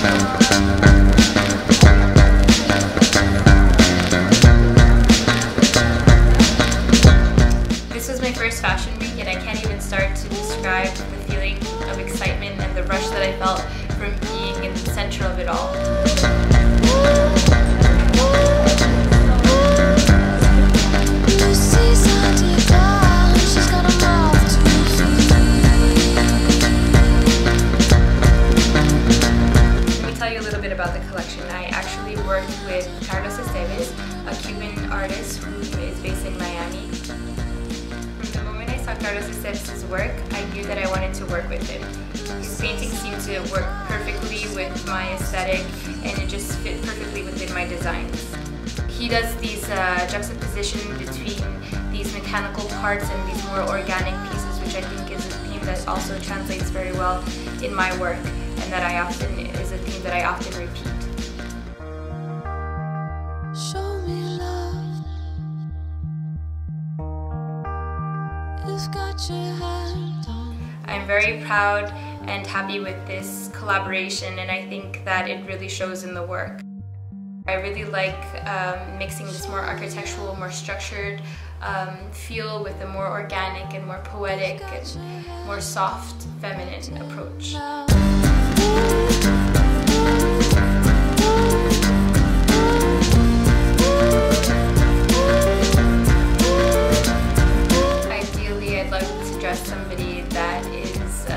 This was my first fashion week and I can't even start to describe the feeling of excitement and the rush that I felt from being in the center of it all. Little bit about the collection. I actually worked with Carlos Estévez, a Cuban artist who is based in Miami. From the moment I saw Carlos Estévez' work, I knew that I wanted to work with him. His paintings seemed to work perfectly with my aesthetic and it just fit perfectly within my designs. He does these uh, juxtaposition between these mechanical parts and these more organic pieces, which I think is a theme that also translates very well in my work, and that I often is a theme that I often repeat. Show me love. You've got your hand on. I'm very proud and happy with this collaboration, and I think that it really shows in the work. I really like um, mixing this more architectural, more structured um, feel with a more organic and more poetic and more soft, feminine approach.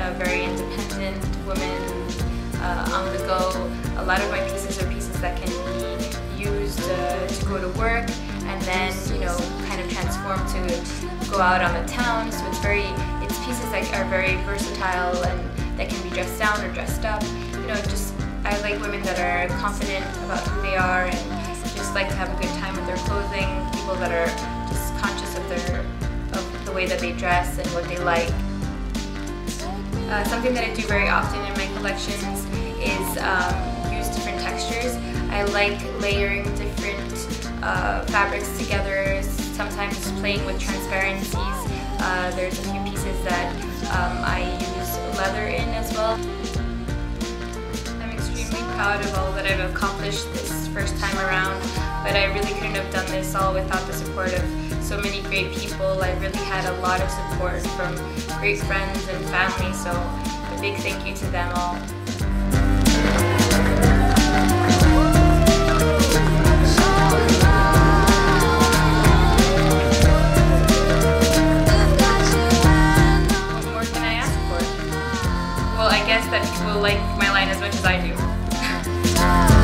A very independent woman uh, on the go. A lot of my pieces are pieces that can be used uh, to go to work and then, you know, kind of transform to go out on the town. So it's very, it's pieces that are very versatile and that can be dressed down or dressed up. You know, just I like women that are confident about who they are and just like to have a good time with their clothing. People that are just conscious of their of the way that they dress and what they like. Uh, something that I do very often in my collections is um, use different textures. I like layering different uh, fabrics together, sometimes playing with transparencies. Uh, there's a few pieces that um, I use leather in as well. I'm extremely proud of all that I've accomplished this first time around, but I really couldn't have done this all without the support of so many great people. I really had a lot of support from great friends and family, so a big thank you to them all. Like my line as much as I do. Ah.